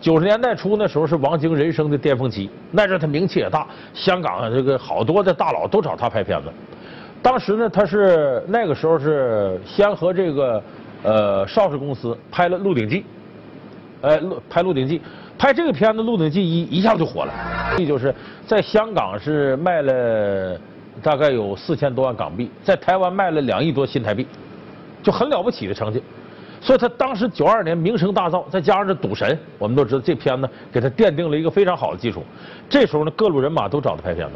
九十年代初那时候是王晶人生的巅峰期，那阵他名气也大，香港这个好多的大佬都找他拍片子。当时呢，他是那个时候是先和这个呃邵氏公司拍了《鹿鼎记》，哎，鹿拍《鹿鼎记》，拍这个片子《鹿鼎记》一一下就火了，这就是在香港是卖了大概有四千多万港币，在台湾卖了两亿多新台币，就很了不起的成绩。所以他当时九二年名声大噪，再加上这《赌神》，我们都知道这片子给他奠定了一个非常好的基础。这时候呢，各路人马都找他拍片子。